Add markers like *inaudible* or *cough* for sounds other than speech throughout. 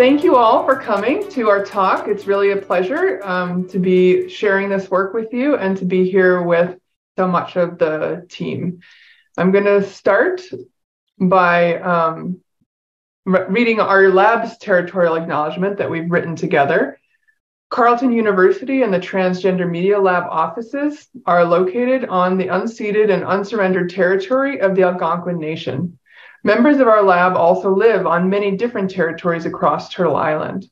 thank you all for coming to our talk. It's really a pleasure um, to be sharing this work with you and to be here with so much of the team. I'm going to start by um, re reading our lab's territorial acknowledgement that we've written together. Carleton University and the Transgender Media Lab offices are located on the unceded and unsurrendered territory of the Algonquin Nation. Members of our lab also live on many different territories across Turtle Island.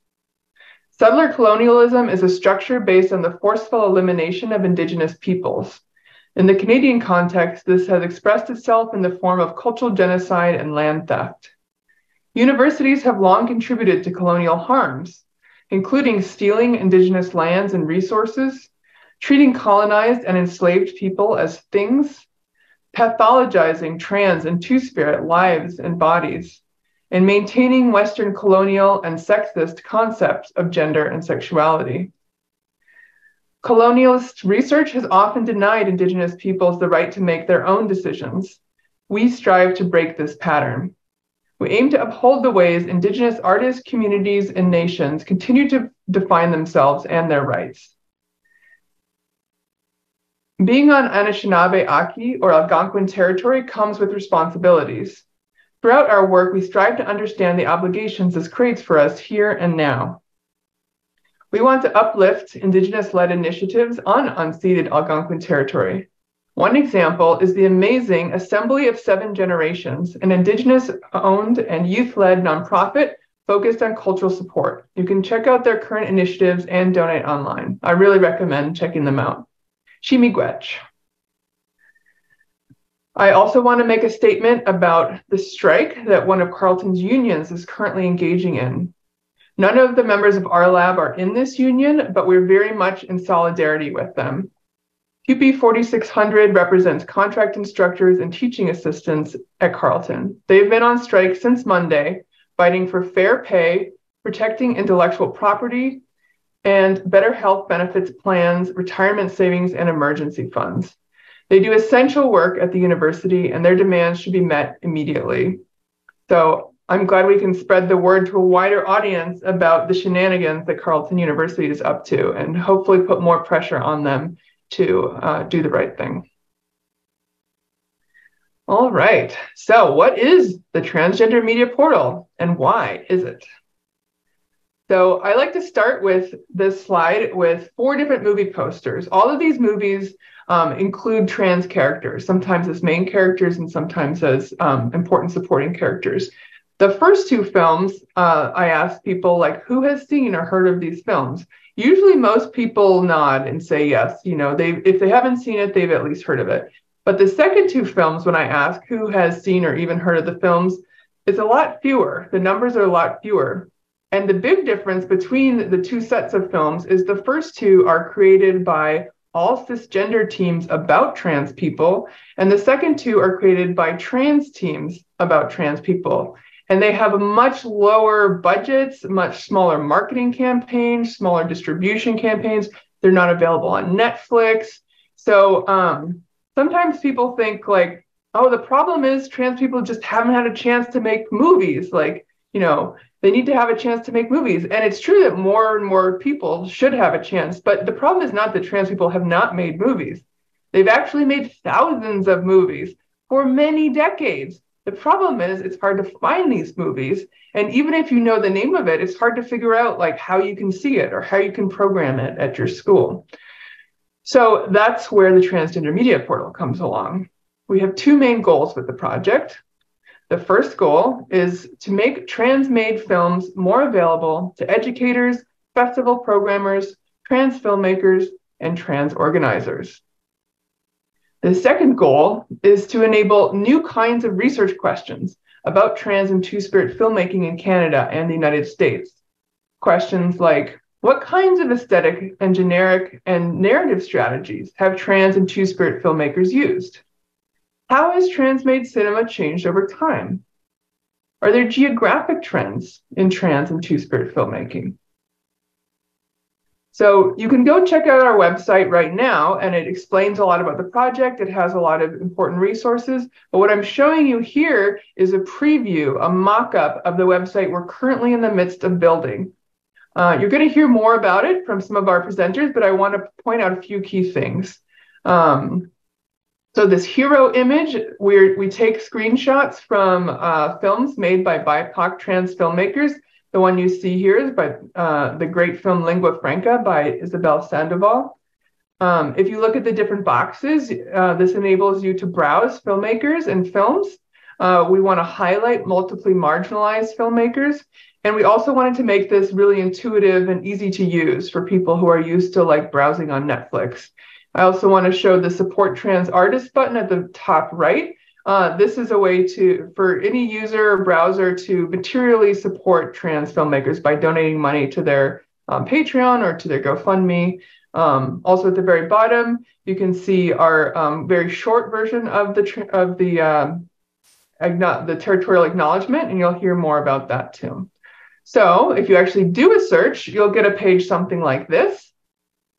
Settler colonialism is a structure based on the forceful elimination of Indigenous peoples. In the Canadian context, this has expressed itself in the form of cultural genocide and land theft. Universities have long contributed to colonial harms, including stealing Indigenous lands and resources, treating colonized and enslaved people as things, pathologizing trans and two spirit lives and bodies, and maintaining Western colonial and sexist concepts of gender and sexuality. Colonialist research has often denied Indigenous peoples the right to make their own decisions. We strive to break this pattern. We aim to uphold the ways Indigenous artists, communities, and nations continue to define themselves and their rights. Being on Anishinaabe Aki or Algonquin territory comes with responsibilities. Throughout our work, we strive to understand the obligations this creates for us here and now. We want to uplift Indigenous led initiatives on unceded Algonquin territory. One example is the amazing Assembly of Seven Generations, an Indigenous owned and youth led nonprofit focused on cultural support. You can check out their current initiatives and donate online. I really recommend checking them out. Chimigwech. I also want to make a statement about the strike that one of Carleton's unions is currently engaging in. None of the members of our lab are in this union, but we're very much in solidarity with them. CUPE 4600 represents contract instructors and teaching assistants at Carleton. They've been on strike since Monday, fighting for fair pay, protecting intellectual property, and better health benefits plans, retirement savings, and emergency funds. They do essential work at the university, and their demands should be met immediately. So I'm glad we can spread the word to a wider audience about the shenanigans that Carleton University is up to and hopefully put more pressure on them to uh, do the right thing. All right, so what is the Transgender Media Portal and why is it? So I like to start with this slide with four different movie posters. All of these movies um, include trans characters, sometimes as main characters and sometimes as um, important supporting characters. The first two films, uh, I asked people like, who has seen or heard of these films? Usually most people nod and say yes. You know, they if they haven't seen it, they've at least heard of it. But the second two films, when I ask who has seen or even heard of the films, it's a lot fewer. The numbers are a lot fewer. And the big difference between the two sets of films is the first two are created by all cisgender teams about trans people, and the second two are created by trans teams about trans people. And they have much lower budgets, much smaller marketing campaigns, smaller distribution campaigns. They're not available on Netflix. So um, sometimes people think like, oh, the problem is trans people just haven't had a chance to make movies. Like, you know, they need to have a chance to make movies. And it's true that more and more people should have a chance. But the problem is not that trans people have not made movies. They've actually made thousands of movies for many decades. The problem is it's hard to find these movies. And even if you know the name of it, it's hard to figure out like how you can see it or how you can program it at your school. So that's where the Transgender Media Portal comes along. We have two main goals with the project. The first goal is to make trans made films more available to educators, festival programmers, trans filmmakers, and trans organizers. The second goal is to enable new kinds of research questions about trans and two spirit filmmaking in Canada and the United States. Questions like what kinds of aesthetic and generic and narrative strategies have trans and two spirit filmmakers used? How has trans-made cinema changed over time? Are there geographic trends in trans and two-spirit filmmaking? So you can go check out our website right now, and it explains a lot about the project. It has a lot of important resources. But what I'm showing you here is a preview, a mock-up of the website we're currently in the midst of building. Uh, you're going to hear more about it from some of our presenters, but I want to point out a few key things. Um, so this hero image, we we take screenshots from uh, films made by BIPOC trans filmmakers the one you see here is by uh, the great film Lingua Franca by Isabel Sandoval. Um, if you look at the different boxes, uh, this enables you to browse filmmakers and films. Uh, we want to highlight multiply marginalized filmmakers. And we also wanted to make this really intuitive and easy to use for people who are used to like browsing on Netflix. I also want to show the support trans artist button at the top right, uh, this is a way to for any user or browser to materially support trans filmmakers by donating money to their um, Patreon or to their GoFundMe. Um, also, at the very bottom, you can see our um, very short version of the of the um, the territorial acknowledgement, and you'll hear more about that too. So, if you actually do a search, you'll get a page something like this.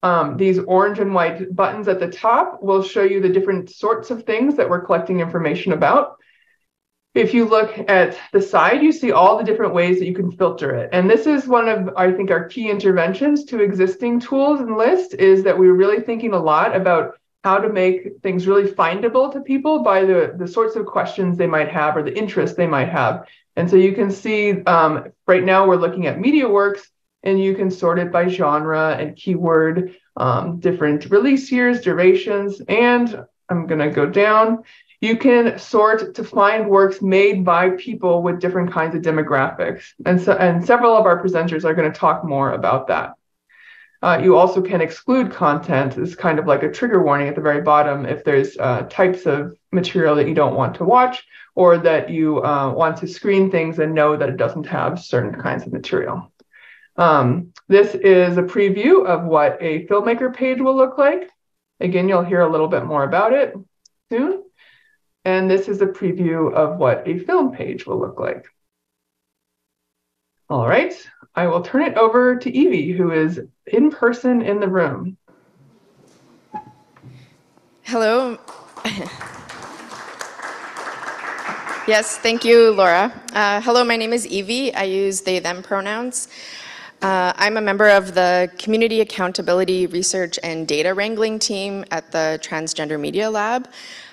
Um, these orange and white buttons at the top will show you the different sorts of things that we're collecting information about. If you look at the side, you see all the different ways that you can filter it. And this is one of, I think, our key interventions to existing tools and lists is that we're really thinking a lot about how to make things really findable to people by the, the sorts of questions they might have or the interests they might have. And so you can see um, right now we're looking at MediaWorks and you can sort it by genre and keyword, um, different release years, durations, and I'm going to go down. You can sort to find works made by people with different kinds of demographics. And, so, and several of our presenters are going to talk more about that. Uh, you also can exclude content as kind of like a trigger warning at the very bottom if there's uh, types of material that you don't want to watch or that you uh, want to screen things and know that it doesn't have certain kinds of material. Um, this is a preview of what a filmmaker page will look like. Again, you'll hear a little bit more about it soon. And this is a preview of what a film page will look like. All right, I will turn it over to Evie, who is in person in the room. Hello. *laughs* yes, thank you, Laura. Uh, hello, my name is Evie. I use they, them pronouns. Uh, I'm a member of the Community Accountability Research and Data Wrangling team at the Transgender Media Lab.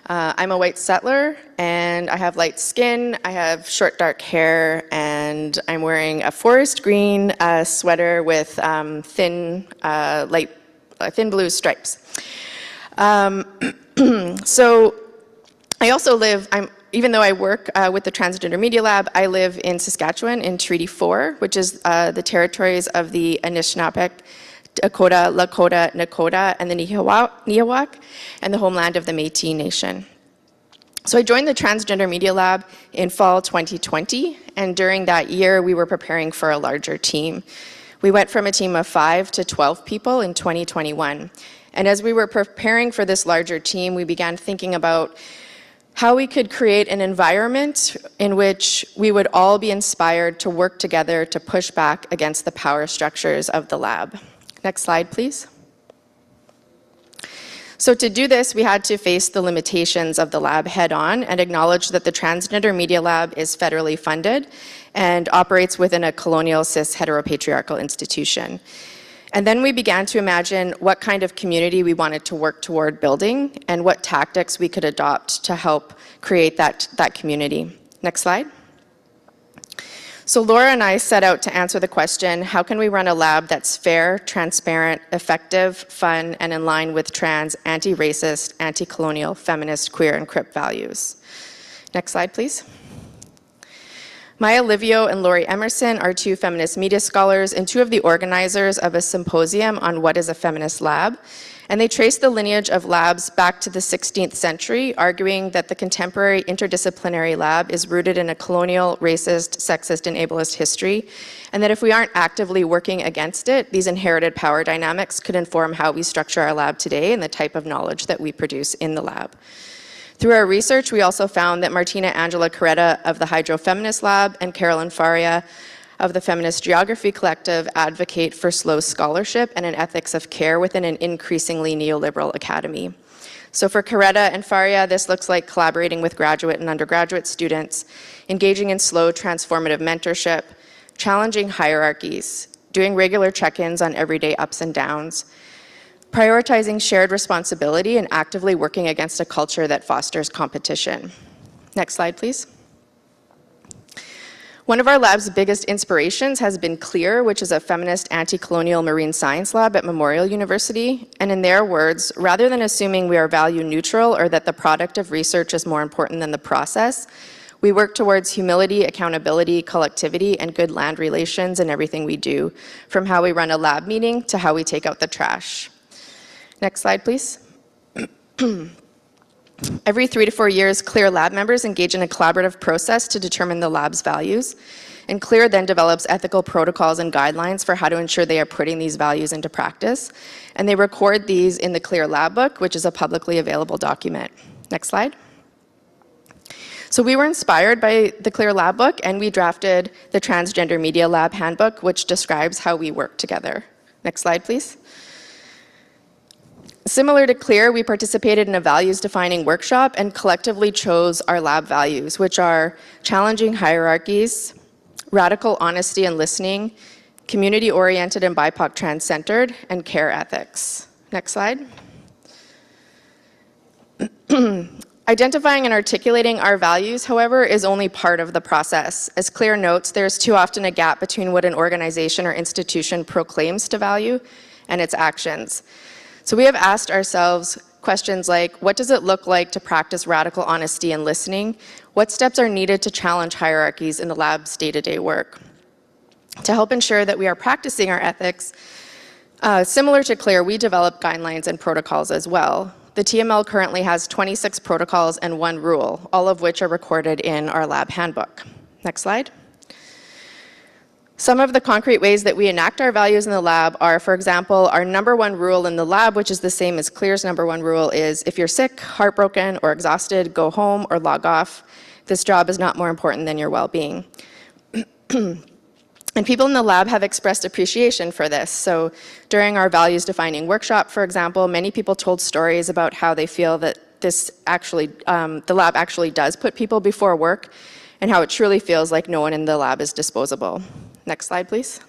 Uh, I'm a white settler and I have light skin, I have short dark hair, and I'm wearing a forest green uh, sweater with um, thin, uh, light, uh, thin blue stripes. Um, *clears throat* so I also live, I'm even though I work uh, with the Transgender Media Lab, I live in Saskatchewan in Treaty 4, which is uh, the territories of the Anishinaabeg, Dakota, Lakota, Nakota, and the Nehiyawak, and the homeland of the Métis Nation. So I joined the Transgender Media Lab in fall 2020, and during that year, we were preparing for a larger team. We went from a team of five to 12 people in 2021. And as we were preparing for this larger team, we began thinking about how we could create an environment in which we would all be inspired to work together to push back against the power structures of the lab. Next slide, please. So to do this, we had to face the limitations of the lab head on and acknowledge that the Transgender Media Lab is federally funded and operates within a colonial cis heteropatriarchal institution. And then we began to imagine what kind of community we wanted to work toward building and what tactics we could adopt to help create that, that community. Next slide. So Laura and I set out to answer the question, how can we run a lab that's fair, transparent, effective, fun, and in line with trans, anti-racist, anti-colonial, feminist, queer, and CRIP values? Next slide, please. Maya Livio and Lori Emerson are two feminist media scholars and two of the organizers of a symposium on what is a feminist lab. And they trace the lineage of labs back to the 16th century, arguing that the contemporary interdisciplinary lab is rooted in a colonial, racist, sexist, and ableist history, and that if we aren't actively working against it, these inherited power dynamics could inform how we structure our lab today and the type of knowledge that we produce in the lab. Through our research, we also found that Martina Angela Caretta of the Hydro Feminist Lab and Carolyn Faria of the Feminist Geography Collective advocate for slow scholarship and an ethics of care within an increasingly neoliberal academy. So for Caretta and Faria, this looks like collaborating with graduate and undergraduate students, engaging in slow transformative mentorship, challenging hierarchies, doing regular check-ins on everyday ups and downs, prioritizing shared responsibility and actively working against a culture that fosters competition. Next slide, please. One of our lab's biggest inspirations has been CLEAR, which is a feminist anti-colonial marine science lab at Memorial University. And in their words, rather than assuming we are value neutral or that the product of research is more important than the process, we work towards humility, accountability, collectivity, and good land relations in everything we do, from how we run a lab meeting to how we take out the trash. Next slide, please. *clears throat* Every three to four years, CLEAR lab members engage in a collaborative process to determine the lab's values. And CLEAR then develops ethical protocols and guidelines for how to ensure they are putting these values into practice. And they record these in the CLEAR lab book, which is a publicly available document. Next slide. So we were inspired by the CLEAR lab book and we drafted the Transgender Media Lab handbook, which describes how we work together. Next slide, please. Similar to CLEAR, we participated in a values defining workshop and collectively chose our lab values, which are challenging hierarchies, radical honesty and listening, community oriented and BIPOC trans centered, and care ethics. Next slide. *clears throat* Identifying and articulating our values, however, is only part of the process. As CLEAR notes, there's too often a gap between what an organization or institution proclaims to value and its actions. So we have asked ourselves questions like, what does it look like to practice radical honesty and listening? What steps are needed to challenge hierarchies in the lab's day-to-day work? To help ensure that we are practicing our ethics, uh, similar to CLEAR, we develop guidelines and protocols as well. The TML currently has 26 protocols and one rule, all of which are recorded in our lab handbook. Next slide. Some of the concrete ways that we enact our values in the lab are, for example, our number one rule in the lab, which is the same as CLEAR's number one rule, is if you're sick, heartbroken, or exhausted, go home or log off. This job is not more important than your well-being. *clears throat* and people in the lab have expressed appreciation for this. So during our values defining workshop, for example, many people told stories about how they feel that this actually, um, the lab actually does put people before work and how it truly feels like no one in the lab is disposable. Next slide, please.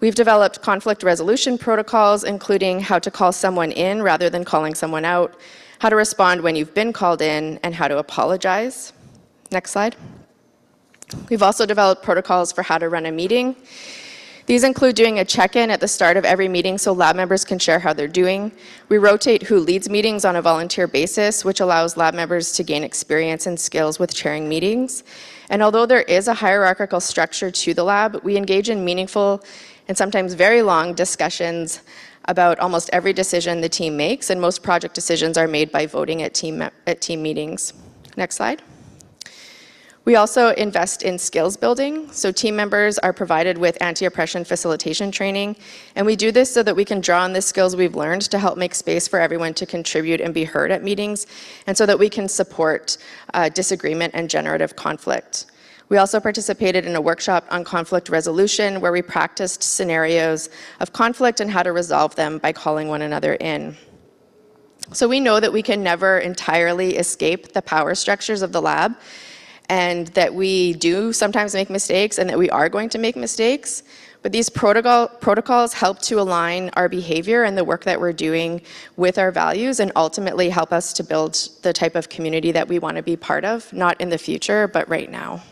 We've developed conflict resolution protocols, including how to call someone in rather than calling someone out, how to respond when you've been called in, and how to apologize. Next slide. We've also developed protocols for how to run a meeting. These include doing a check-in at the start of every meeting so lab members can share how they're doing. We rotate who leads meetings on a volunteer basis, which allows lab members to gain experience and skills with chairing meetings. And although there is a hierarchical structure to the lab, we engage in meaningful and sometimes very long discussions about almost every decision the team makes, and most project decisions are made by voting at team, at team meetings. Next slide. We also invest in skills building. So team members are provided with anti-oppression facilitation training. And we do this so that we can draw on the skills we've learned to help make space for everyone to contribute and be heard at meetings. And so that we can support uh, disagreement and generative conflict. We also participated in a workshop on conflict resolution where we practiced scenarios of conflict and how to resolve them by calling one another in. So we know that we can never entirely escape the power structures of the lab and that we do sometimes make mistakes and that we are going to make mistakes. But these protocol, protocols help to align our behavior and the work that we're doing with our values and ultimately help us to build the type of community that we want to be part of, not in the future, but right now.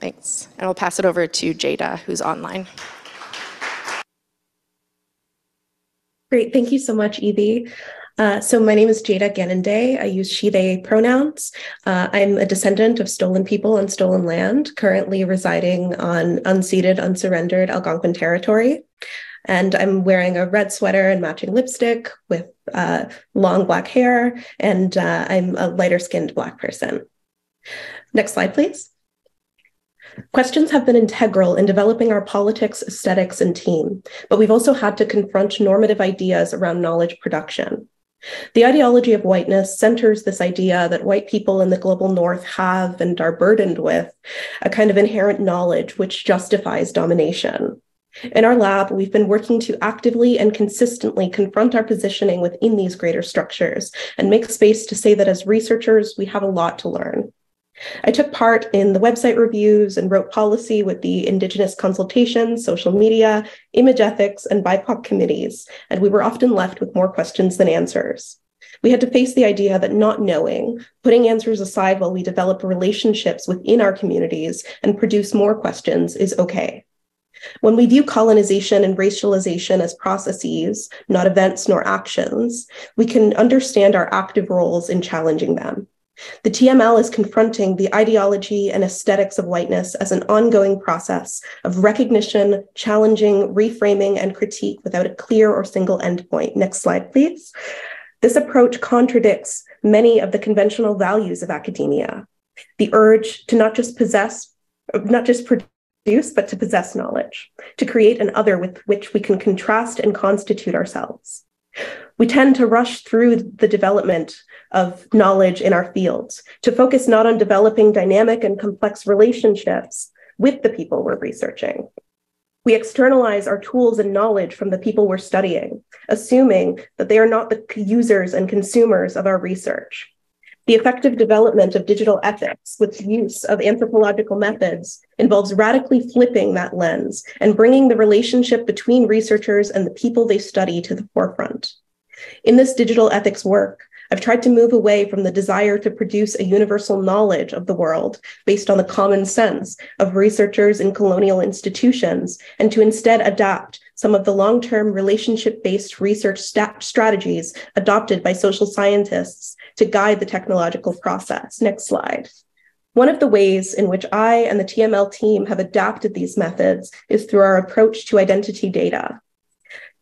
Thanks. And I'll pass it over to Jada, who's online. Great. Thank you so much, Evie. Uh, so my name is Jada Gannon-Day. I use she, they pronouns. Uh, I'm a descendant of stolen people on stolen land, currently residing on unceded, unsurrendered Algonquin territory. And I'm wearing a red sweater and matching lipstick with uh, long black hair, and uh, I'm a lighter skinned black person. Next slide, please. Questions have been integral in developing our politics, aesthetics, and team, but we've also had to confront normative ideas around knowledge production. The ideology of whiteness centers this idea that white people in the global north have and are burdened with a kind of inherent knowledge which justifies domination. In our lab, we've been working to actively and consistently confront our positioning within these greater structures and make space to say that as researchers, we have a lot to learn. I took part in the website reviews and wrote policy with the Indigenous consultations, social media, image ethics, and BIPOC committees, and we were often left with more questions than answers. We had to face the idea that not knowing, putting answers aside while we develop relationships within our communities and produce more questions is okay. When we view colonization and racialization as processes, not events nor actions, we can understand our active roles in challenging them. The TML is confronting the ideology and aesthetics of whiteness as an ongoing process of recognition, challenging, reframing, and critique without a clear or single endpoint. Next slide, please. This approach contradicts many of the conventional values of academia. The urge to not just possess, not just produce, but to possess knowledge, to create an other with which we can contrast and constitute ourselves. We tend to rush through the development of knowledge in our fields, to focus not on developing dynamic and complex relationships with the people we're researching. We externalize our tools and knowledge from the people we're studying, assuming that they are not the users and consumers of our research. The effective development of digital ethics with use of anthropological methods involves radically flipping that lens and bringing the relationship between researchers and the people they study to the forefront. In this digital ethics work, I've tried to move away from the desire to produce a universal knowledge of the world based on the common sense of researchers in colonial institutions and to instead adapt some of the long term relationship based research st- strategies adopted by social scientists to guide the technological process. Next slide. One of the ways in which I and the TML team have adapted these methods is through our approach to identity data.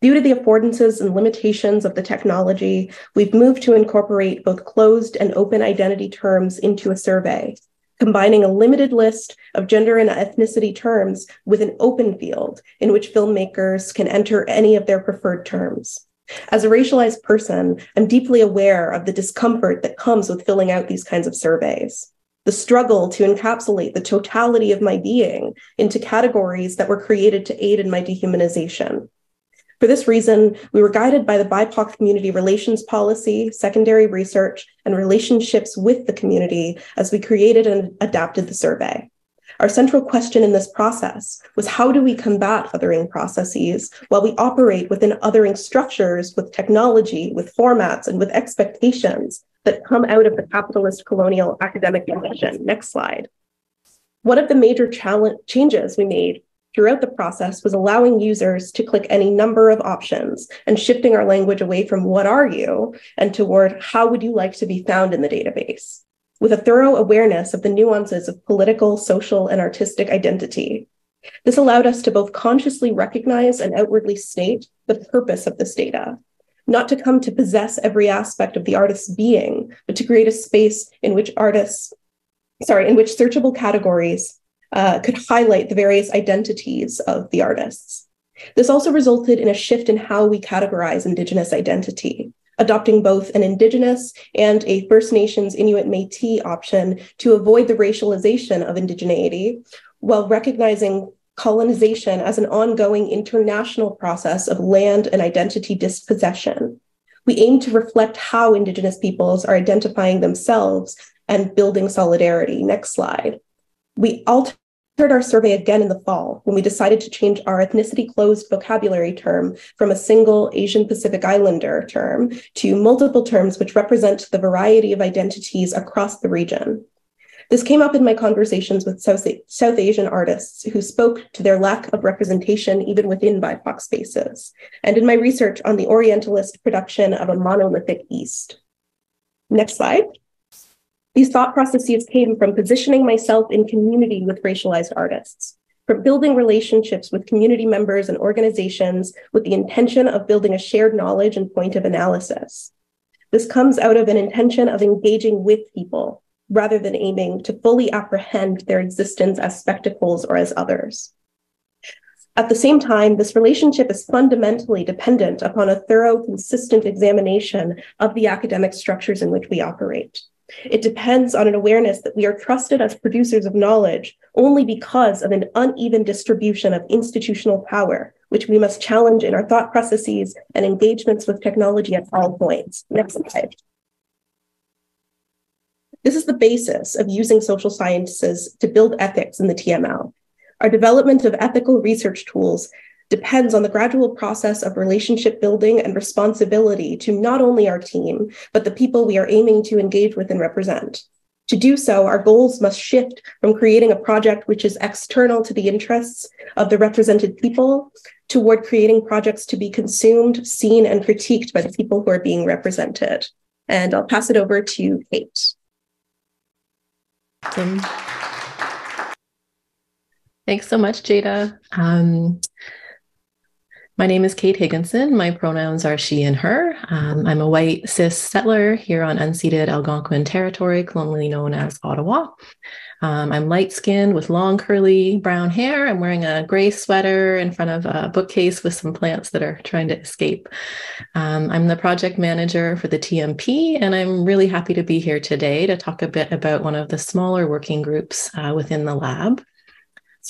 Due to the affordances and limitations of the technology, we've moved to incorporate both closed and open identity terms into a survey, combining a limited list of gender and ethnicity terms with an open field in which filmmakers can enter any of their preferred terms. As a racialized person, I'm deeply aware of the discomfort that comes with filling out these kinds of surveys. The struggle to encapsulate the totality of my being into categories that were created to aid in my dehumanization. For this reason, we were guided by the BIPOC community relations policy, secondary research, and relationships with the community as we created and adapted the survey. Our central question in this process was how do we combat othering processes while we operate within othering structures with technology, with formats, and with expectations that come out of the capitalist colonial academic condition? Next slide. One of the major changes we made throughout the process was allowing users to click any number of options and shifting our language away from what are you and toward how would you like to be found in the database with a thorough awareness of the nuances of political, social, and artistic identity. This allowed us to both consciously recognize and outwardly state the purpose of this data, not to come to possess every aspect of the artist's being, but to create a space in which artists, sorry, in which searchable categories uh, could highlight the various identities of the artists. This also resulted in a shift in how we categorize Indigenous identity, adopting both an Indigenous and a First Nations Inuit Metis option to avoid the racialization of indigeneity while recognizing colonization as an ongoing international process of land and identity dispossession. We aim to reflect how Indigenous peoples are identifying themselves and building solidarity. Next slide. We altered our survey again in the fall when we decided to change our ethnicity closed vocabulary term from a single Asian Pacific Islander term to multiple terms which represent the variety of identities across the region. This came up in my conversations with South, Asian artists who spoke to their lack of representation even within BIPOC spaces, and in my research on the Orientalist production of a monolithic East. Next slide. These thought processes came from positioning myself in community with racialized artists, from building relationships with community members and organizations with the intention of building a shared knowledge and point of analysis. This comes out of an intention of engaging with people rather than aiming to fully apprehend their existence as spectacles or as others. At the same time, this relationship is fundamentally dependent upon a thorough, consistent examination of the academic structures in which we operate. It depends on an awareness that we are trusted as producers of knowledge only because of an uneven distribution of institutional power, which we must challenge in our thought processes and engagements with technology at all points. Next slide. This is the basis of using social sciences to build ethics in the TML. Our development of ethical research tools depends on the gradual process of relationship building and responsibility to not only our team, but the people we are aiming to engage with and represent. To do so, our goals must shift from creating a project which is external to the interests of the represented people toward creating projects to be consumed, seen, and critiqued by the people who are being represented. And I'll pass it over to Kate. Awesome. Thanks so much, Jada. Um, my name is Kate Higginson. My pronouns are she and her. Um, I'm a white cis settler here on unceded Algonquin territory, colonially known as Ottawa. Um, I'm light skinned with long curly brown hair. I'm wearing a gray sweater in front of a bookcase with some plants that are trying to escape. Um, I'm the project manager for the TMP, and I'm really happy to be here today to talk a bit about one of the smaller working groups uh, within the lab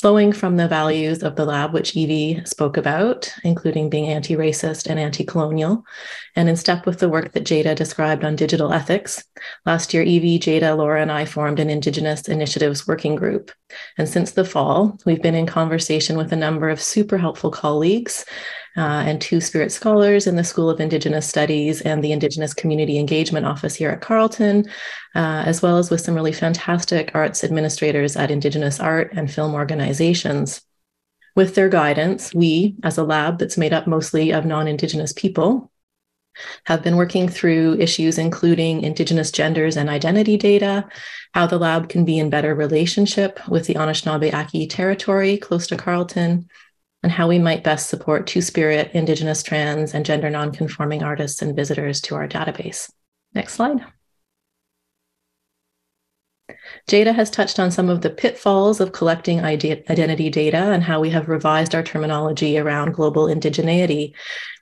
flowing from the values of the lab, which Evie spoke about, including being anti racist and anti colonial, and in step with the work that Jada described on digital ethics. Last year, Evie, Jada, Laura, and I formed an Indigenous Initiatives Working Group. And since the fall, we've been in conversation with a number of super helpful colleagues uh, and two Spirit Scholars in the School of Indigenous Studies and the Indigenous Community Engagement Office here at Carleton, uh, as well as with some really fantastic arts administrators at Indigenous art and film organizations. With their guidance, we, as a lab that's made up mostly of non Indigenous people, have been working through issues including Indigenous genders and identity data, how the lab can be in better relationship with the Anishinaabe Aki territory close to Carleton, and how we might best support Two Spirit, Indigenous, trans, and gender nonconforming artists and visitors to our database. Next slide. Jada has touched on some of the pitfalls of collecting identity data and how we have revised our terminology around global indigeneity.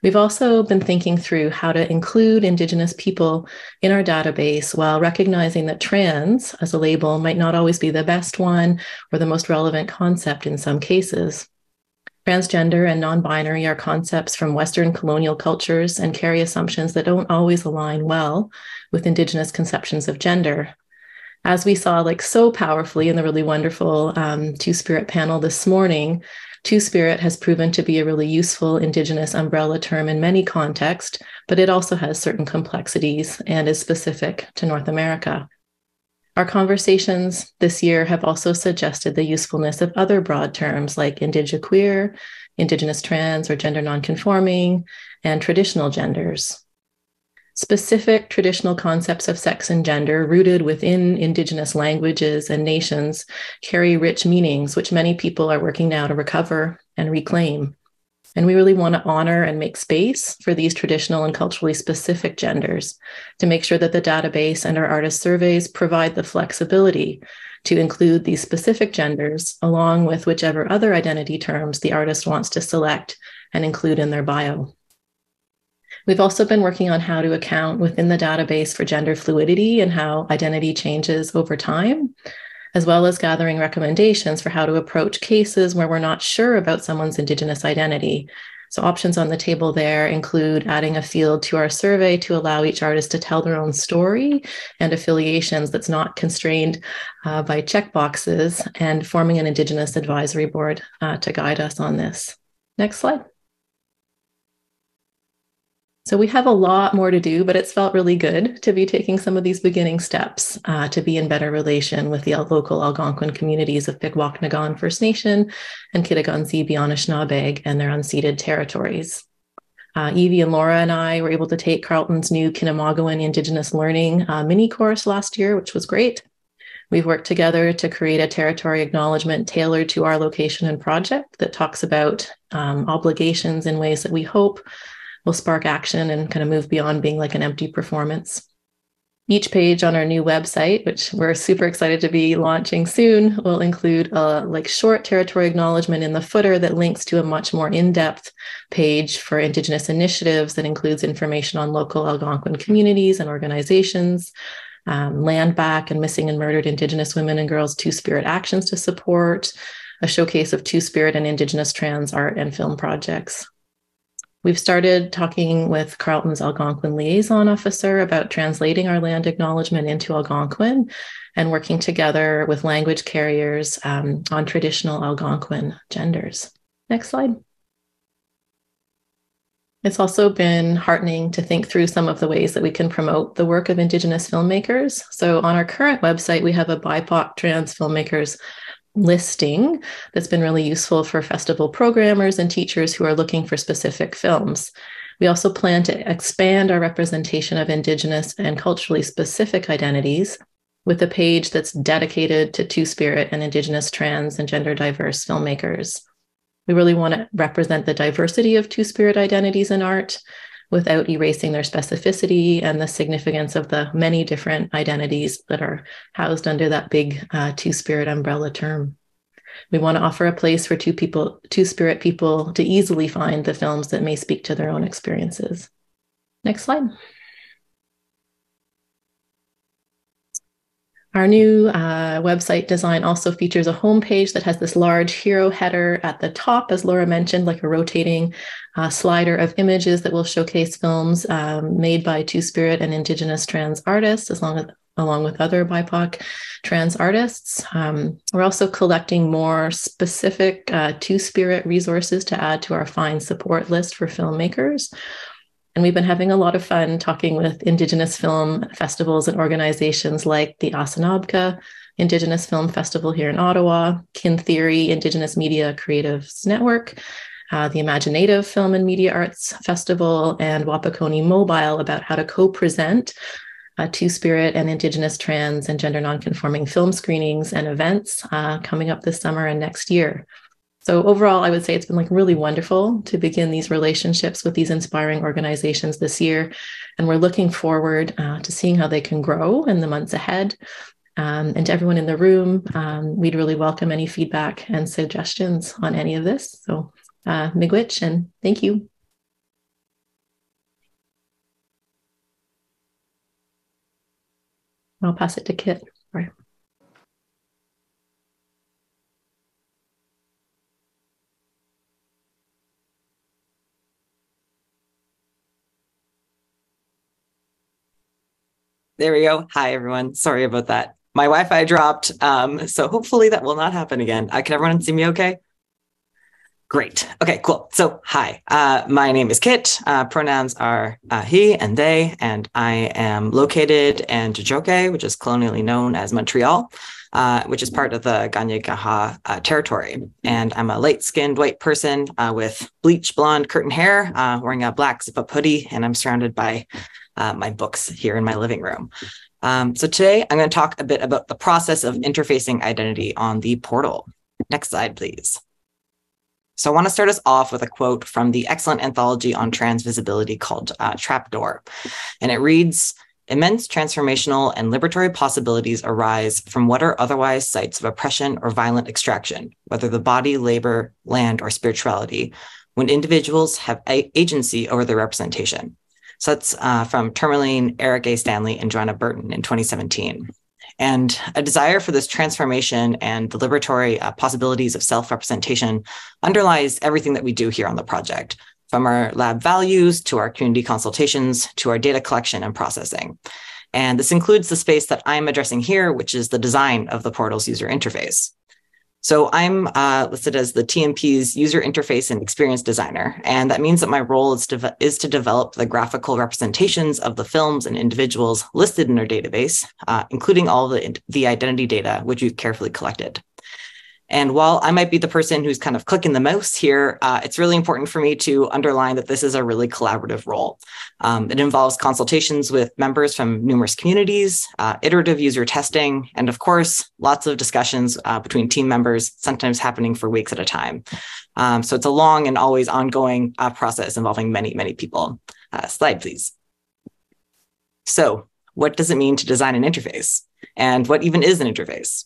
We've also been thinking through how to include Indigenous people in our database while recognizing that trans as a label might not always be the best one or the most relevant concept in some cases. Transgender and non binary are concepts from Western colonial cultures and carry assumptions that don't always align well with Indigenous conceptions of gender. As we saw, like so powerfully in the really wonderful um, Two Spirit panel this morning, Two Spirit has proven to be a really useful Indigenous umbrella term in many contexts, but it also has certain complexities and is specific to North America. Our conversations this year have also suggested the usefulness of other broad terms like indigiqueer, indigenous trans or gender nonconforming, and traditional genders. Specific traditional concepts of sex and gender rooted within indigenous languages and nations carry rich meanings, which many people are working now to recover and reclaim. And we really want to honor and make space for these traditional and culturally specific genders to make sure that the database and our artist surveys provide the flexibility to include these specific genders along with whichever other identity terms the artist wants to select and include in their bio. We've also been working on how to account within the database for gender fluidity and how identity changes over time as well as gathering recommendations for how to approach cases where we're not sure about someone's Indigenous identity. So, options on the table there include adding a field to our survey to allow each artist to tell their own story and affiliations that's not constrained uh, by checkboxes, and forming an Indigenous advisory board uh, to guide us on this. Next slide. So we have a lot more to do, but it's felt really good to be taking some of these beginning steps uh, to be in better relation with the local Algonquin communities of Pikwakanagan First Nation and Kitigan-Zibi Anishinaabe and their unceded territories. Uh, Evie and Laura and I were able to take Carleton's new Kinàmàgawin Indigenous Learning uh, mini course last year, which was great. We've worked together to create a territory acknowledgement tailored to our location and project that talks about um, obligations in ways that we hope will spark action and kind of move beyond being like an empty performance. Each page on our new website, which we're super excited to be launching soon, will include a like short territory acknowledgement in the footer that links to a much more in-depth page for Indigenous initiatives that includes information on local Algonquin communities and organizations, um, land back and missing and murdered Indigenous women and girls Two Spirit actions to support, a showcase of Two Spirit and Indigenous trans art and film projects. We've started talking with Carleton's Algonquin liaison officer about translating our land acknowledgement into Algonquin and working together with language carriers um, on traditional Algonquin genders. Next slide. It's also been heartening to think through some of the ways that we can promote the work of Indigenous filmmakers. So, on our current website, we have a BIPOC trans filmmakers listing that's been really useful for festival programmers and teachers who are looking for specific films. We also plan to expand our representation of Indigenous and culturally specific identities with a page that's dedicated to Two Spirit and Indigenous, trans, and gender diverse filmmakers. We really want to represent the diversity of Two Spirit identities in art without erasing their specificity and the significance of the many different identities that are housed under that big uh, two spirit umbrella term. We want to offer a place for two people, two spirit people to easily find the films that may speak to their own experiences. Next slide. Our new uh, website design also features a homepage that has this large hero header at the top, as Laura mentioned, like a rotating uh, slider of images that will showcase films um, made by Two Spirit and Indigenous trans artists, as long as along with other BIPOC trans artists. Um, we're also collecting more specific uh, Two Spirit resources to add to our fine support list for filmmakers. And we've been having a lot of fun talking with Indigenous film festivals and organizations like the Asinabka Indigenous Film Festival here in Ottawa, Kin Theory Indigenous Media Creatives Network, uh, the imagineNATIVE Film and Media Arts Festival, and Wapikoni Mobile about how to co present uh, Two Spirit and Indigenous, trans, and gender nonconforming film screenings and events uh, coming up this summer and next year. So overall, I would say it's been like really wonderful to begin these relationships with these inspiring organizations this year. And we're looking forward uh, to seeing how they can grow in the months ahead. Um, and to everyone in the room, um, we'd really welcome any feedback and suggestions on any of this. So uh, and thank you. I'll pass it to Kit. Right. There we go. Hi, everyone. Sorry about that. My Wi-Fi dropped, um, so hopefully that will not happen again. Uh, can everyone see me okay? Great. Okay, cool. So, hi, uh, my name is Kit. Uh, pronouns are uh, he and they, and I am located in Tiohtià:ke, which is colonially known as Montreal, uh, which is part of the Kanien'kehá:ka uh, territory. And I'm a light skinned white person uh, with bleach blonde curtain hair, wearing a black zip up hoodie, and I'm surrounded by uh, my books here in my living room. Um, so today I'm going to talk a bit about the process of interfacing identity on the portal. Next slide, please. So I want to start us off with a quote from the excellent anthology on trans visibility called uh, Trapdoor. And it reads, immense transformational and liberatory possibilities arise from what are otherwise sites of oppression or violent extraction, whether the body, labor, land, or spirituality, when individuals have agency over their representation. So that's uh, from Tourmaline, Eric A. Stanley, and Johanna Burton in 2017. And a desire for this transformation and the liberatory uh, possibilities of self representation underlies everything that we do here on the project, from our lab values to our community consultations to our data collection and processing. And this includes the space that I'm addressing here, which is the design of the portal's user interface. So I'm uh, listed as the TMP's user interface and experience designer. And that means that my role is to, is to develop the graphical representations of the films and individuals listed in our database, uh, including all the, the identity data, which we've carefully collected. And while I might be the person who's kind of clicking the mouse here, uh, it's really important for me to underline that this is a really collaborative role. Um, it involves consultations with members from numerous communities, uh, iterative user testing, and of course, lots of discussions uh, between team members, sometimes happening for weeks at a time. Um, so it's a long and always ongoing uh, process involving many, many people. Uh, slide, please. So what does it mean to design an interface? And what even is an interface?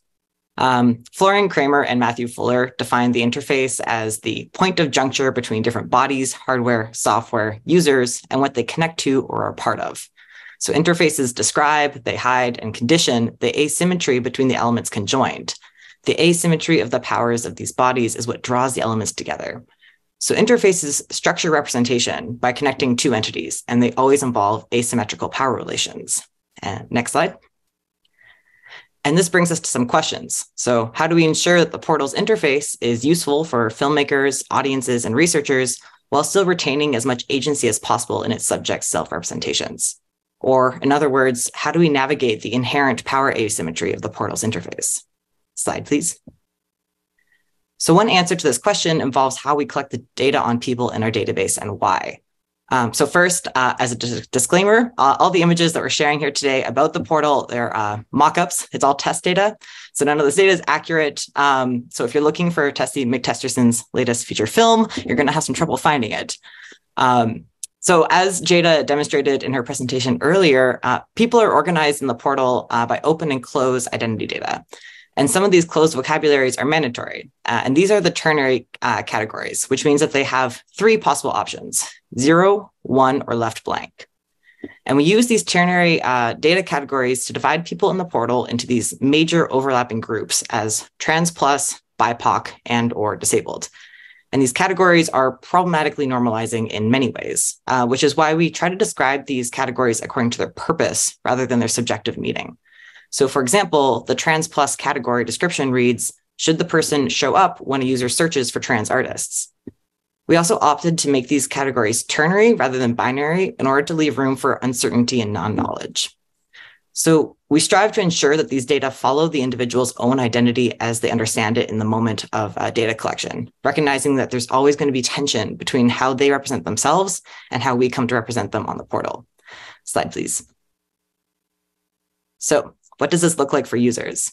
Um, Florian Cramer and Matthew Fuller define the interface as the point of juncture between different bodies, hardware, software, users, and what they connect to or are part of. So interfaces describe, they hide, and condition the asymmetry between the elements conjoined. The asymmetry of the powers of these bodies is what draws the elements together. So interfaces structure representation by connecting two entities, and they always involve asymmetrical power relations. And next slide. And this brings us to some questions. So, how do we ensure that the portal's interface is useful for filmmakers, audiences, and researchers while still retaining as much agency as possible in its subject's self representations? Or, in other words, how do we navigate the inherent power asymmetry of the portal's interface? Slide, please. So, one answer to this question involves how we collect the data on people in our database and why. Um, so first, uh, as a disclaimer, uh, all the images that we're sharing here today about the portal, they're uh, mock-ups. It's all test data. So none of this data is accurate. Um, so if you're looking for Tessie McTesterson's latest feature film, you're going to have some trouble finding it. Um, so as Jada demonstrated in her presentation earlier, uh, people are organized in the portal uh, by open and close identity data. And some of these closed vocabularies are mandatory. Uh, and these are the ternary uh, categories, which means that they have three possible options zero, one, or left blank. And we use these ternary uh, data categories to divide people in the portal into these major overlapping groups as trans plus, BIPOC, and or disabled. And these categories are problematically normalizing in many ways, uh, which is why we try to describe these categories according to their purpose rather than their subjective meaning. So for example, the trans plus category description reads, should the person show up when a user searches for trans artists? We also opted to make these categories ternary rather than binary in order to leave room for uncertainty and non-knowledge. So we strive to ensure that these data follow the individual's own identity as they understand it in the moment of uh, data collection, recognizing that there's always going to be tension between how they represent themselves and how we come to represent them on the portal. Slide, please. So what does this look like for users?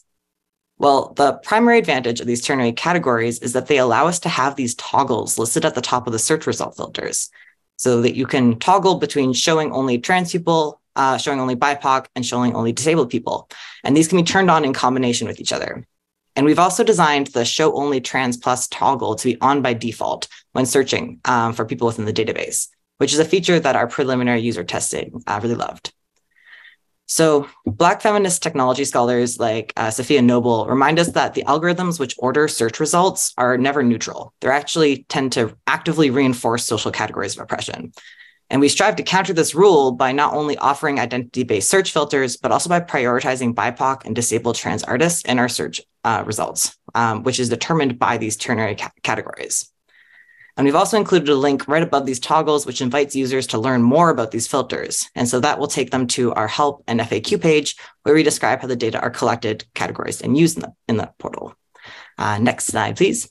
Well, the primary advantage of these ternary categories is that they allow us to have these toggles listed at the top of the search result filters so that you can toggle between showing only trans people, uh, showing only BIPOC, and showing only disabled people. And these can be turned on in combination with each other. And we've also designed the show only trans plus toggle to be on by default when searching um, for people within the database, which is a feature that our preliminary user testing uh, really loved. So, Black feminist technology scholars like uh, Safiya Noble remind us that the algorithms which order search results are never neutral. They actually tend to actively reinforce social categories of oppression. And we strive to counter this rule by not only offering identity based search filters, but also by prioritizing BIPOC and disabled trans artists in our search uh, results, um, which is determined by these ternary ca- categories. And we've also included a link right above these toggles, which invites users to learn more about these filters. And so that will take them to our help and FAQ page, where we describe how the data are collected, categorized, and used in the, in the portal. Uh, next slide, please.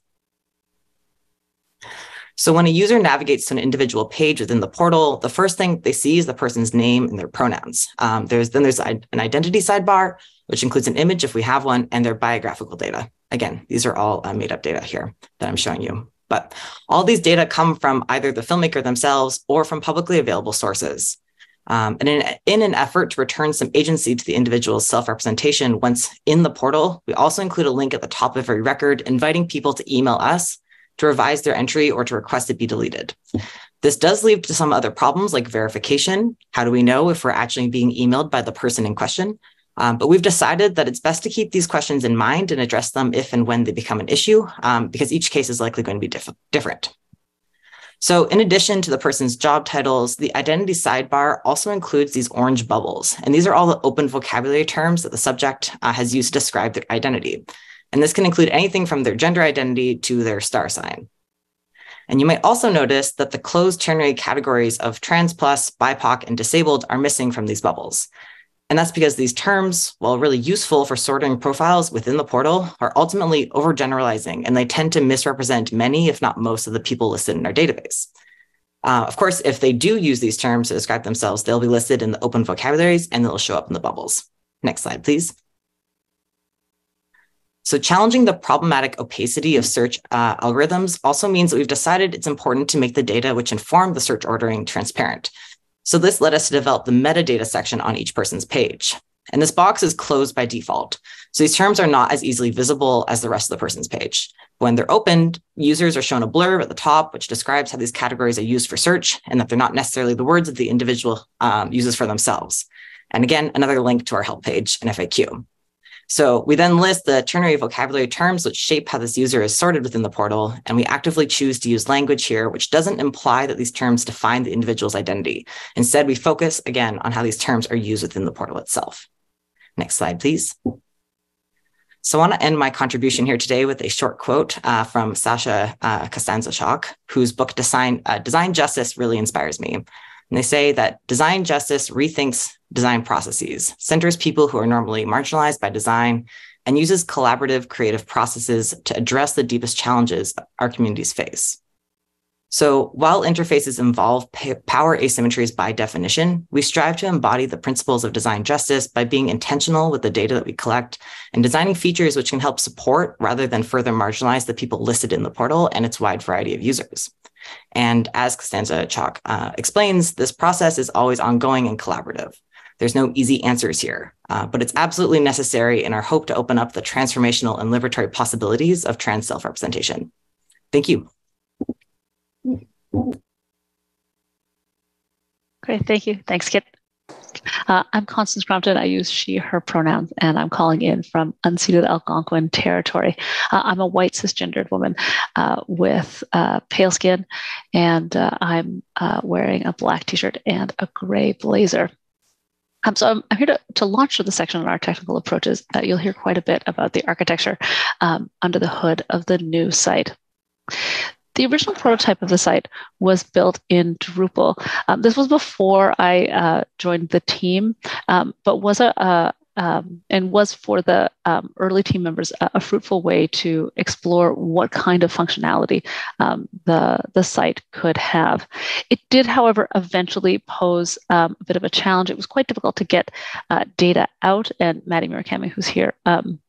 So when a user navigates to an individual page within the portal, the first thing they see is the person's name and their pronouns. Um, there's then there's an identity sidebar, which includes an image if we have one, and their biographical data. Again, these are all uh, made up data here that I'm showing you. But all these data come from either the filmmaker themselves or from publicly available sources. Um, and in, in, an effort to return some agency to the individual's self representation once in the portal, we also include a link at the top of every record inviting people to email us to revise their entry or to request it be deleted. This does lead to some other problems like verification. How do we know if we're actually being emailed by the person in question? Um, but we've decided that it's best to keep these questions in mind and address them if and when they become an issue, um, because each case is likely going to be diff- different. So in addition to the person's job titles, the identity sidebar also includes these orange bubbles. And these are all the open vocabulary terms that the subject uh, has used to describe their identity. And this can include anything from their gender identity to their star sign. And you might also notice that the closed ternary categories of trans plus, BIPOC, and disabled are missing from these bubbles. And that's because these terms, while really useful for sorting profiles within the portal, are ultimately overgeneralizing and they tend to misrepresent many, if not most, of the people listed in our database. Uh, of course, if they do use these terms to describe themselves, they'll be listed in the open vocabularies and they'll show up in the bubbles. Next slide, please. So challenging the problematic opacity of search uh, algorithms also means that we've decided it's important to make the data which inform the search ordering transparent. So this led us to develop the metadata section on each person's page. And this box is closed by default. So these terms are not as easily visible as the rest of the person's page. When they're opened, users are shown a blurb at the top, which describes how these categories are used for search and that they're not necessarily the words that the individual um, uses for themselves. And again, another link to our help page and FAQ. So we then list the ternary vocabulary terms which shape how this user is sorted within the portal, and we actively choose to use language here, which doesn't imply that these terms define the individual's identity. Instead, we focus again on how these terms are used within the portal itself. Next slide, please. So I want to end my contribution here today with a short quote uh, from Sasha uh, Costanza-Chock, whose book Design, uh, Design Justice really inspires me. And they say that design justice rethinks design processes, centers people who are normally marginalized by design, and uses collaborative creative processes to address the deepest challenges our communities face. So while interfaces involve power asymmetries by definition, we strive to embody the principles of design justice by being intentional with the data that we collect and designing features which can help support rather than further marginalize the people listed in the portal and its wide variety of users. And as Costanza Chock uh, explains, this process is always ongoing and collaborative. There's no easy answers here, uh, but it's absolutely necessary in our hope to open up the transformational and liberatory possibilities of trans self-representation. Thank you. Great, thank you. Thanks, Kit. Uh, I'm Constance Crompton. I use she, her pronouns, and I'm calling in from unceded Algonquin territory. Uh, I'm a white cisgendered woman uh, with uh, pale skin, and uh, I'm uh, wearing a black t shirt and a gray blazer. Um, so I'm, I'm, here to, to launch the section on our technical approaches. That you'll hear quite a bit about the architecture um, under the hood of the new site. The original prototype of the site was built in Drupal. Um, this was before I uh, joined the team, um, but was a, a um, and was for the um, early team members a, a, fruitful way to explore what kind of functionality um, the, the site could have. It did, however, eventually pose um, a bit of a challenge. It was quite difficult to get uh, data out, and Maddie Murakami, who's here um,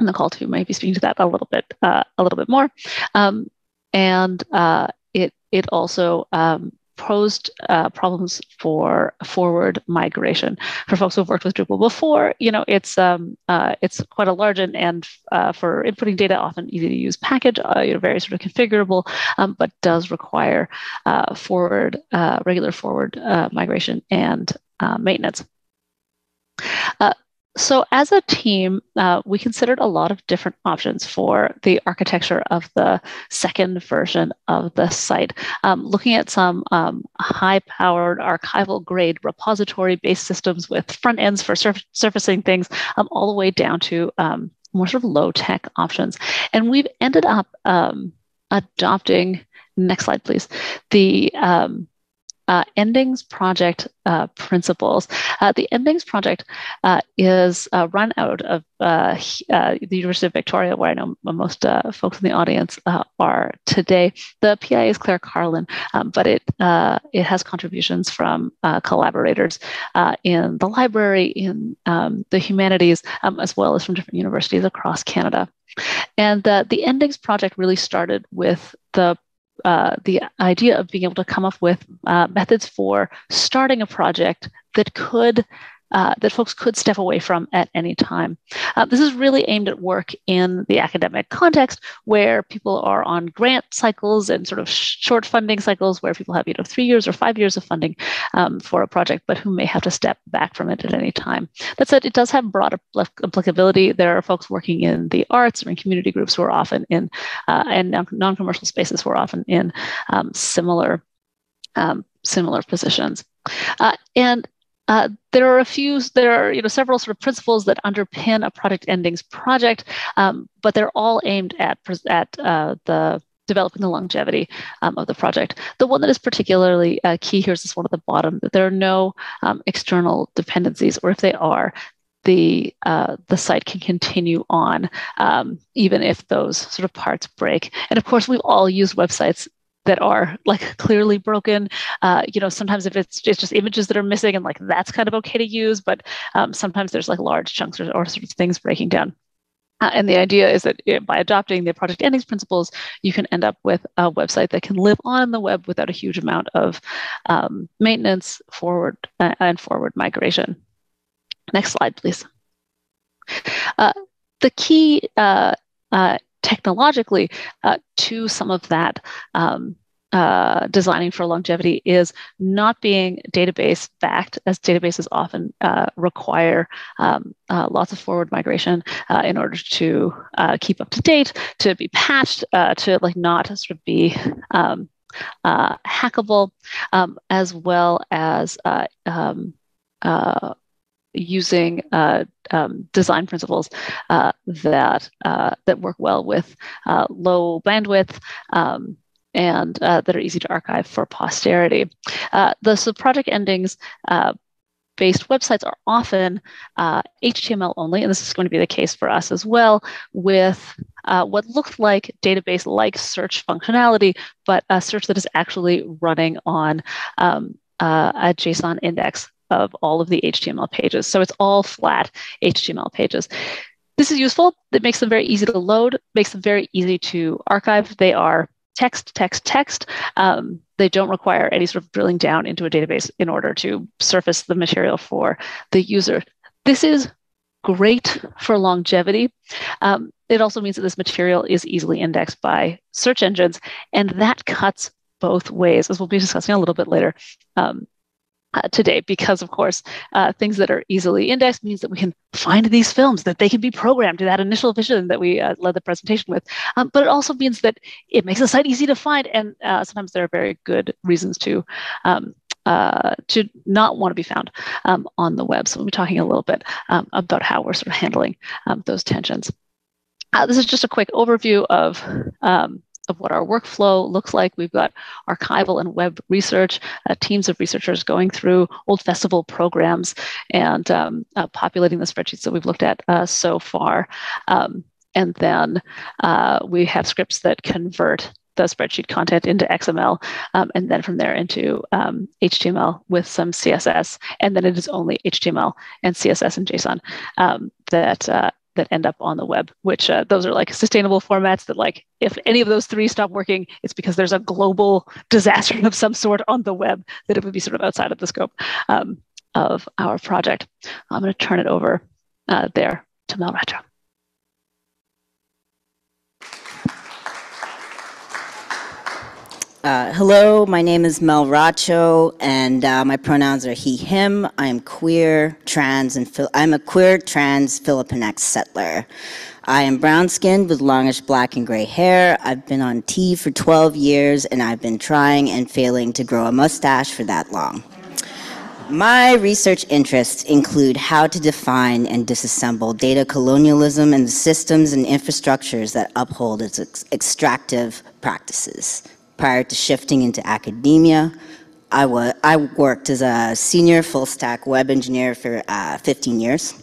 in the call too, might be speaking to that a little bit uh, a little bit more. Um, and uh, it it also um, posed uh, problems for forward migration for folks who've worked with Drupal before. You know, it's um, uh, it's quite a large and, and uh, for inputting data, often easy to use package, uh, you know, very sort of configurable, um, but does require uh, forward uh, regular forward migration and maintenance. So, as a team, uh, we considered a lot of different options for the architecture of the second version of the site, um, looking at some um, high powered archival grade repository based systems with front ends for surf- surfacing things, um, all the way down to um, more sort of low tech options. And we've ended up um, adopting, next slide, please, the um, uh, Endings project uh, principles. Uh, the Endings project uh, is uh, run out of uh, the University of Victoria, where I know most folks in the audience are today. The PI is Claire Carlin, um, but it it has contributions from collaborators in the library, in um, the humanities, um, as well as from different universities across Canada. And the Endings project really started with the uh, the idea of being able to come up with uh, methods for starting a project that could uh, that folks could step away from at any time. Uh, this is really aimed at work in the academic context where people are on grant cycles and sort of short funding cycles where people have you know three years or five years of funding um, for a project, but who may have to step back from it at any time. That said, it does have broad applicability. There are folks working in the arts or in community groups who are often in uh, and non-commercial spaces who are often in um, similar um, similar positions. Uh, and uh, there are a few, there are you know several sort of principles that underpin a project endings project, um, but they're all aimed at at uh, the developing the longevity um, of the project. The one that is particularly uh, key here is this one at the bottom that there are no um, external dependencies, or if they are, the uh, the site can continue on um, even if those sort of parts break. And of course, we've all used websites that are like clearly broken. Uh, you know, sometimes if it's, it's just images that are missing and like that's kind of okay to use, but um, sometimes there's like large chunks or, or sort of things breaking down. Uh, and the idea is that you know, by adopting the project endings principles, you can end up with a website that can live on the web without a huge amount of um, maintenance forward uh, and forward migration. Next slide, please. Uh, the key uh, uh, technologically uh, to some of that um, uh, designing for longevity is not being database backed, as databases often uh, require um, uh, lots of forward migration uh, in order to uh, keep up to date, to be patched, to like not sort of be um, hackable, um, as well as um, using uh, um, design principles uh, that uh, that work well with low bandwidth um, and uh, that are easy to archive for posterity. Uh, the so project endings uh, based websites are often HTML uh, only, and this is going to be the case for us as well, with uh, what looks like database like search functionality, but a search that is actually running on um, uh, a JSON index of all of the HTML pages. So it's all flat HTML pages. This is useful. It makes them very easy to load, makes them very easy to archive. They are text, text, text. Um, they don't require any sort of drilling down into a database in order to surface the material for the user. This is great for longevity. Um, it also means that this material is easily indexed by search engines, and that cuts both ways, as we'll be discussing a little bit later. Um, uh, today because of course uh, things that are easily indexed means that we can find these films that they can be programmed to that initial vision that we uh, led the presentation with. Um, but it also means that it makes the site easy to find and uh, sometimes there are very good reasons to um, uh, to not want to be found um, on the web. So we'll be talking a little bit um, about how we're sort of handling um, those tensions. Uh, this is just a quick overview of um, of what our workflow looks like. We've got archival and web research, uh, teams of researchers going through old festival programs and um, uh, populating the spreadsheets that we've looked at uh, so far. Um, and then uh, we have scripts that convert the spreadsheet content into XML, um, and then from there into um, HTML with some CSS, and then it is only HTML and CSS and JSON um, that uh, that end up on the web, which uh, those are like sustainable formats that like if any of those three stop working, it's because there's a global disaster of some sort on the web that it would be sort of outside of the scope um, of our project. I'm going to turn it over uh, there to Mel Racho. Uh, hello, my name is Mel Racho, and uh, my pronouns are he, him. I am queer, trans, and I'm a queer, trans Filipinx settler. I am brown skinned with longish black and gray hair. I've been on T for 12 years, and I've been trying and failing to grow a mustache for that long. My research interests include how to define and disassemble data colonialism and the systems and infrastructures that uphold its ex extractive practices prior to shifting into academia. I, was, I worked as a senior full stack web engineer for uh, 15 years.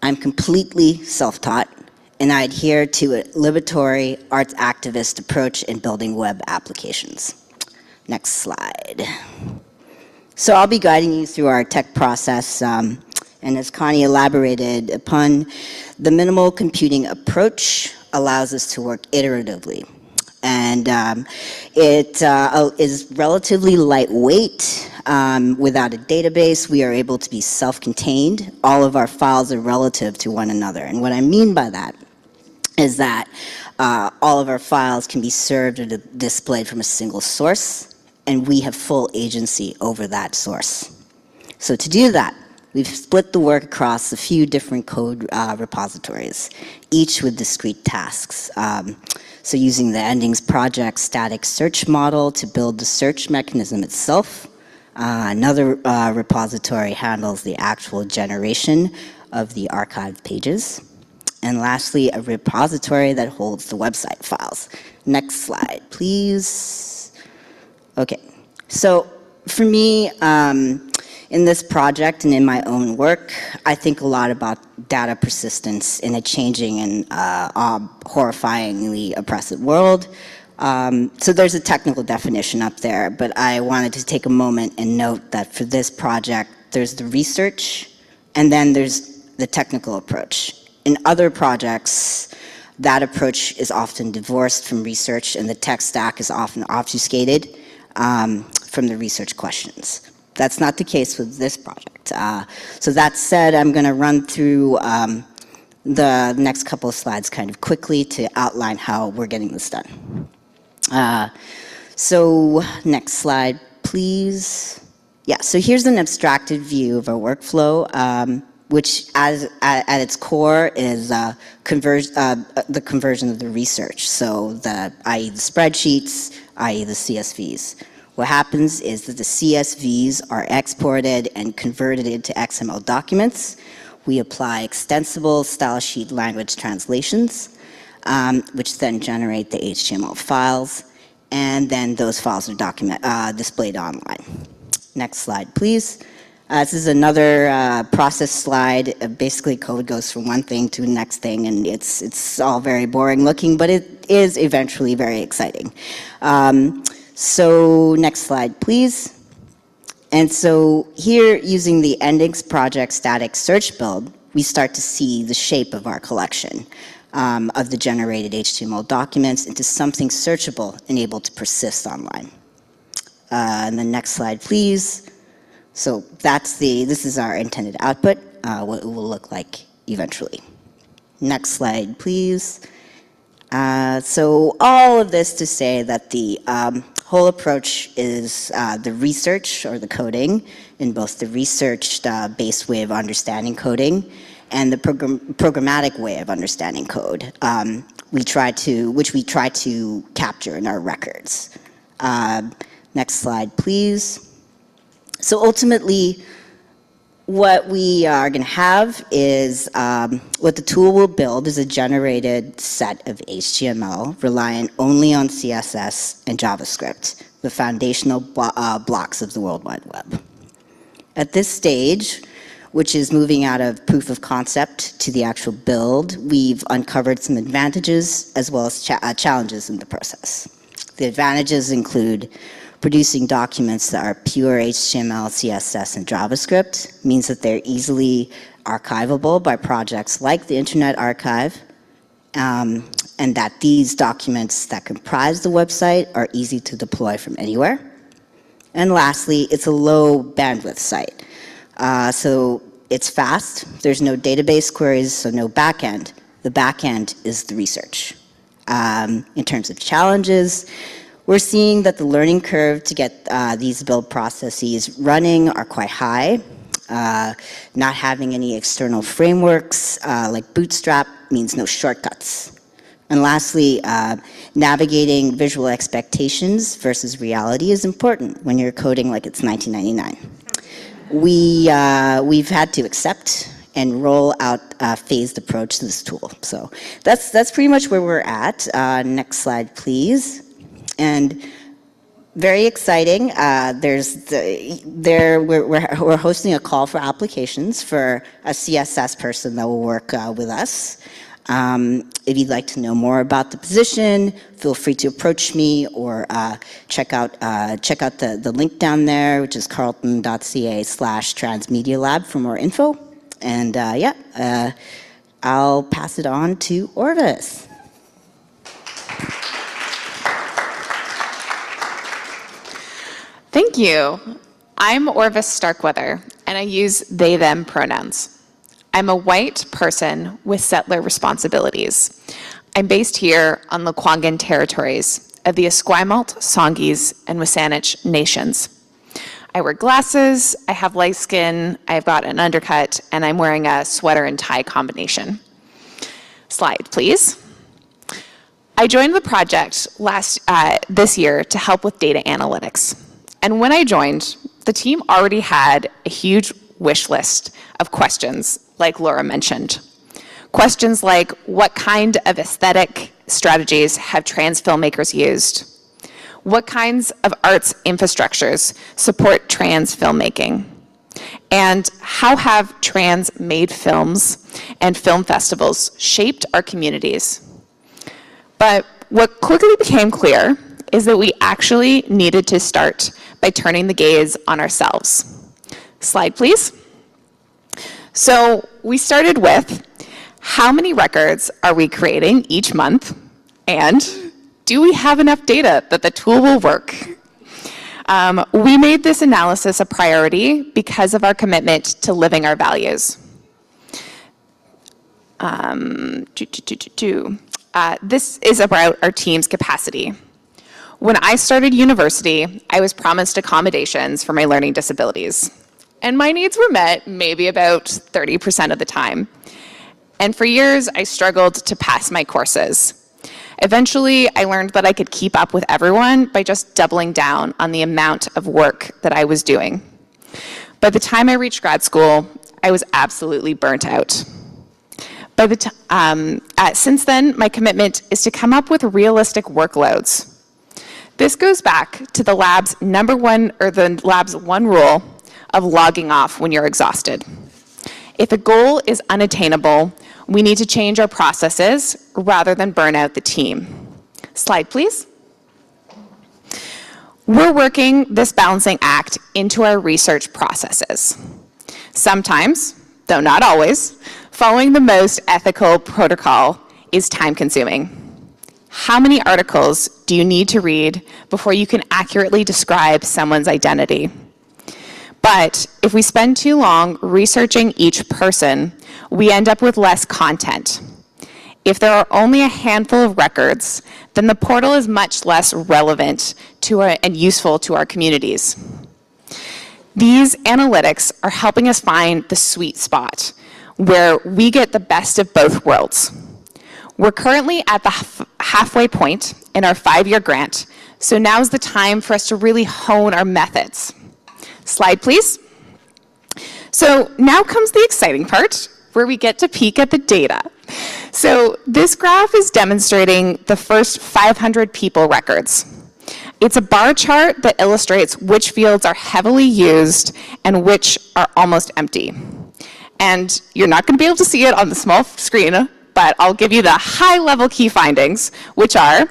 I'm completely self taught, and I adhere to a liberatory arts activist approach in building web applications. Next slide. So I'll be guiding you through our tech process. Um, and as Connie elaborated upon, the minimal computing approach allows us to work iteratively and um, it uh, is relatively lightweight. Um, without a database, we are able to be self-contained. All of our files are relative to one another. And what I mean by that is that uh, all of our files can be served or displayed from a single source, and we have full agency over that source. So to do that, we've split the work across a few different code uh, repositories, each with discrete tasks. Um, so using the endings project static search model to build the search mechanism itself. Uh, another uh, repository handles the actual generation of the archived pages. And lastly, a repository that holds the website files. Next slide, please. Okay, so for me, um, in this project and in my own work, I think a lot about data persistence in a changing and uh, horrifyingly oppressive world. Um, so there's a technical definition up there, but I wanted to take a moment and note that for this project, there's the research, and then there's the technical approach. in other projects, that approach is often divorced from research and the tech stack is often obfuscated um, from the research questions. That's not the case with this project. Uh, so that said, I'm going to run through um, the next couple of slides kind of quickly to outline how we're getting this done. Uh, so next slide, please. Yeah, so here's an abstracted view of our workflow. Um, which as, at, at, its core is uh, uh, the conversion of the research. So the, i.e. the spreadsheets, i.e. the CSVs. What happens is that the CSVs are exported and converted into XML documents. We apply extensible style sheet language translations, um, which then generate the HTML files, and then those files are document, uh, displayed online. Next slide, please. Uh, this is another uh, process slide. Uh, basically, code goes from one thing to the next thing, and it's it's all very boring looking, but it is eventually very exciting. Um, so, next slide, please. And so here, using the Endings project static search build, we start to see the shape of our collection um, of the generated HTML documents into something searchable and able to persist online. Uh, and the next slide, please. So that's the, this is our intended output, uh, what it will look like eventually. Next slide, please. Uh, so all of this to say that the um, whole approach is uh, the research or the coding in both the research-based uh, way of understanding coding and the program programmatic way of understanding code. Um, we try to, which we try to capture in our records. Uh, next slide, please. So ultimately, what we are going to have is um, what the tool will build is a generated set of HTML reliant only on CSS and JavaScript, the foundational uh, blocks of the World Wide Web. At this stage, which is moving out of proof of concept to the actual build, we've uncovered some advantages as well as cha uh, challenges in the process. The advantages include producing documents that are pure HTML, CSS, and JavaScript means that they're easily archivable by projects like the Internet Archive, um, and that these documents that comprise the website are easy to deploy from anywhere. And lastly, it's a low bandwidth site. Uh, so it's fast, there's no database queries, so no backend. The backend is the research. Um, in terms of challenges, we're seeing that the learning curve to get uh, these build processes running are quite high. Uh, not having any external frameworks uh, like Bootstrap means no shortcuts. And lastly, uh, navigating visual expectations versus reality is important when you're coding like it's 1999. We, uh, we've had to accept and roll out a phased approach to this tool. So that's, that's pretty much where we're at. Uh, next slide, please and very exciting. Uh, there's the, there we're, we're, we're, hosting a call for applications for a CSS person that will work uh, with us. Um, if you'd like to know more about the position, feel free to approach me or uh, check out uh, check out the, the link down there, which is carleton.ca slash transmedia lab for more info. And uh, yeah, uh, I'll pass it on to Orvis. Thank you. I'm Orvis Starkweather, and I use they, them pronouns. I'm a white person with settler responsibilities. I'm based here on the Lekwungen territories of the Esquimalt, Songhees, and WSÁNEĆ nations. I wear glasses, I have light skin, I've got an undercut, and I'm wearing a sweater and tie combination. Slide, please. I joined the project last uh, this year to help with data analytics. And when I joined, the team already had a huge wish list of questions, like Laura mentioned. Questions like, what kind of aesthetic strategies have trans filmmakers used? What kinds of arts infrastructures support trans filmmaking? And how have trans made films and film festivals shaped our communities? But what quickly became clear is that we actually needed to start by turning the gaze on ourselves. Slide, please. So we started with, How many records are we creating each month? And do we have enough data that the tool will work? Um, we made this analysis a priority because of our commitment to living our values. Um, do, do, do, uh, this is about our team's capacity. When I started university, I was promised accommodations for my learning disabilities. And my needs were met maybe about 30% of the time. And for years, I struggled to pass my courses. Eventually, I learned that I could keep up with everyone by just doubling down on the amount of work that I was doing. By the time I reached grad school, I was absolutely burnt out. By the um, uh, since then, my commitment is to come up with realistic workloads. This goes back to the lab's number one, or the lab's one rule of logging off when you're exhausted. If a goal is unattainable, we need to change our processes rather than burn out the team. Slide, please. We're working this balancing act into our research processes. Sometimes, though not always, following the most ethical protocol is time consuming. How many articles do you need to read before you can accurately describe someone's identity? But if we spend too long researching each person, we end up with less content. If there are only a handful of records, then the portal is much less relevant to our, and useful to our communities. These analytics are helping us find the sweet spot where we get the best of both worlds. We're currently at the halfway point in our five-year grant, so now's the time for us to really hone our methods. Slide, please. So now comes the exciting part, where we get to peek at the data. So this graph is demonstrating the first 500 people records. It's a bar chart that illustrates which fields are heavily used and which are almost empty. And you're not going to be able to see it on the small screen, but I'll give you the high level key findings, which are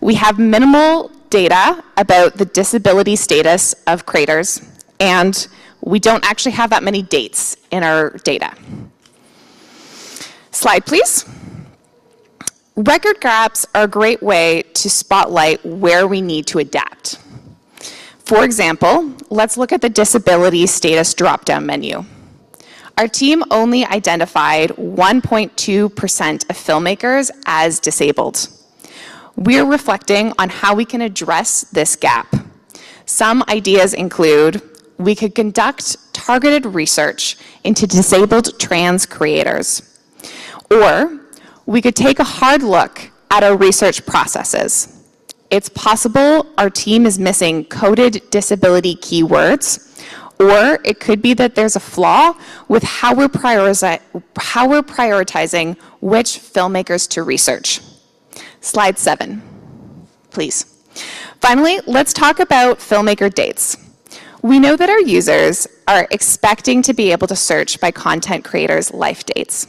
we have minimal data about the disability status of creators, and we don't actually have that many dates in our data. Slide, please. Record gaps are a great way to spotlight where we need to adapt. For example, let's look at the disability status drop-down menu. Our team only identified 1.2% of filmmakers as disabled. We're reflecting on how we can address this gap. Some ideas include we could conduct targeted research into disabled trans creators. Or we could take a hard look at our research processes. It's possible our team is missing coded disability keywords, or it could be that there's a flaw with how we're, how we're prioritizing which filmmakers to research. Slide seven, please. Finally, let's talk about filmmaker dates. We know that our users are expecting to be able to search by content creators' life dates.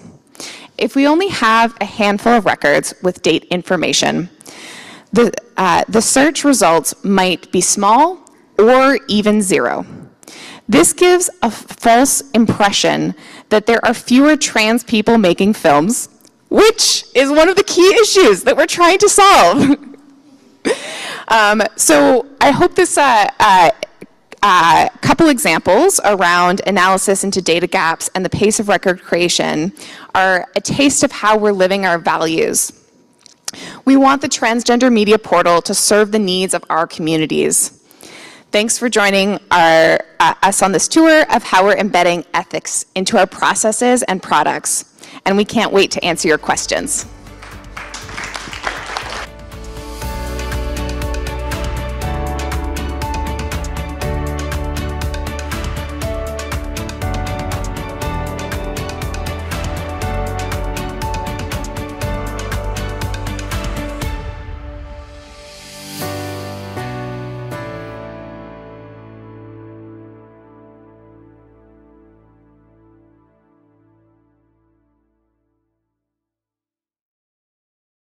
If we only have a handful of records with date information, the, uh, the search results might be small or even zero. This gives a false impression that there are fewer trans people making films, which is one of the key issues that we're trying to solve. *laughs* um, so I hope this uh, uh, uh, couple examples around analysis into data gaps and the pace of record creation are a taste of how we're living our values. We want the Transgender Media Portal to serve the needs of our communities. Thanks for joining our, uh, us on this tour of how we're embedding ethics into our processes and products. And we can't wait to answer your questions.